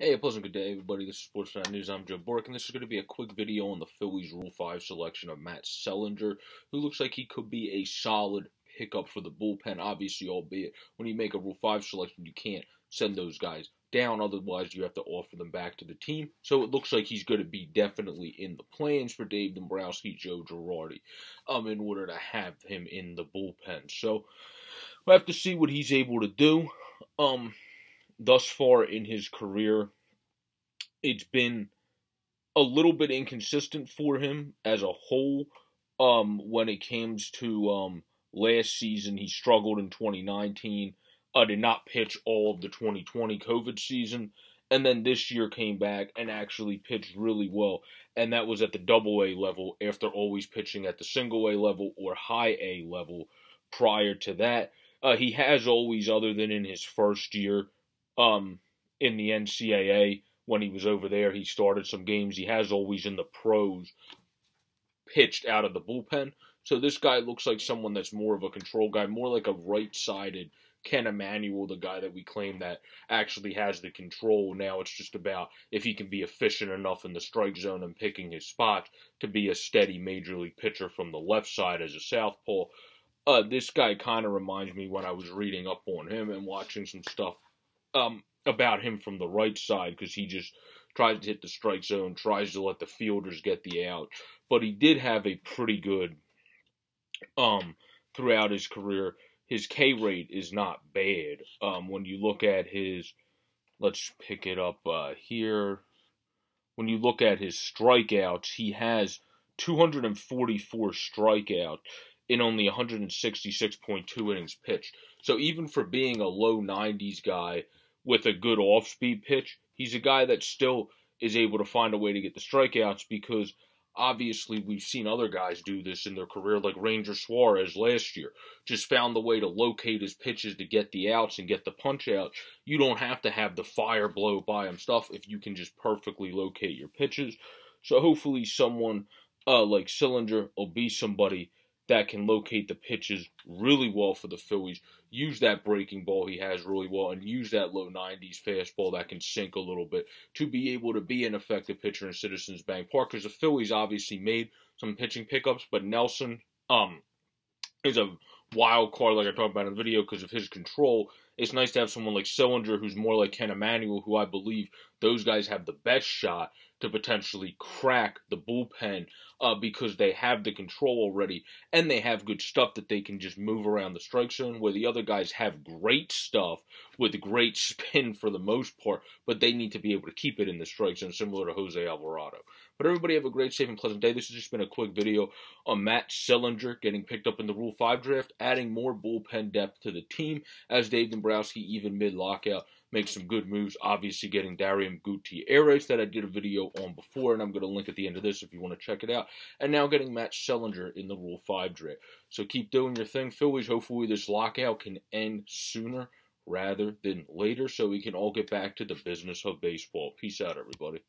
Hey, a pleasant good day, everybody. This is Sportsnet News. I'm Joe Bork, and this is going to be a quick video on the Phillies Rule 5 selection of Matt Seelinger, who looks like he could be a solid pickup for the bullpen. Obviously, albeit when you make a Rule 5 selection, you can't send those guys down. Otherwise, you have to offer them back to the team. So it looks like he's going to be definitely in the plans for Dave Dombrowski, Joe Girardi, um, in order to have him in the bullpen. So we'll have to see what he's able to do. Um, thus far in his career, it's been a little bit inconsistent for him as a whole. Um, when it comes to um, last season, he struggled in 2019. Uh, did not pitch all of the 2020 COVID season, and then this year came back and actually pitched really well. And that was at the double A level after always pitching at the single A level or high A level prior to that. Uh, he has always, other than in his first year, um, in the NCAA when he was over there. He started some games. He has always in the pros pitched out of the bullpen. So this guy looks like someone that's more of a control guy, more like a right-sided Kent Emanuel, the guy that we claim that actually has the control. Now it's just about if he can be efficient enough in the strike zone and picking his spots to be a steady major league pitcher from the left side as a southpaw. Uh, this guy kind of reminds me when I was reading up on him and watching some stuff um, about him from the right side because he just tries to hit the strike zone, tries to let the fielders get the out. But he did have a pretty good um throughout his career. His K rate is not bad. Um, when you look at his, let's pick it up uh, here. When you look at his strikeouts, he has 244 strikeouts in only 166.2 innings pitched. So even for being a low 90s guy with a good off speed pitch, he's a guy that still is able to find a way to get the strikeouts because obviously we've seen other guys do this in their career, like Ranger Suarez last year. Just found the way to locate his pitches to get the outs and get the punch out. You don't have to have the fire blow by him stuff if you can just perfectly locate your pitches. So hopefully someone uh, like Seelinger will be somebody that can locate the pitches really well for the Phillies, use that breaking ball he has really well, and use that low 90s fastball that can sink a little bit to be able to be an effective pitcher in Citizens Bank Park. Because the Phillies obviously made some pitching pickups, but Nelson um is a wild card, like I talked about in the video, because of his control. It's nice to have someone like Seelinger, who's more like Kent Emanuel, who I believe those guys have the best shot to potentially crack the bullpen uh, because they have the control already and they have good stuff that they can just move around the strike zone. Where the other guys have great stuff with great spin for the most part, but they need to be able to keep it in the strike zone, similar to Jose Alvarado. But everybody have a great, safe, and pleasant day. This has just been a quick video on Matt Seelinger getting picked up in the Rule 5 draft, adding more bullpen depth to the team as Dave Dombrowski, even mid lockout, makes some good moves. Obviously, getting Darian Gutierrez that I did a video on before, and I'm going to link at the end of this if you want to check it out. And now getting Matt Seelinger in the Rule 5 draft. So keep doing your thing, Phillies. Hopefully, this lockout can end sooner rather than later so we can all get back to the business of baseball. Peace out, everybody.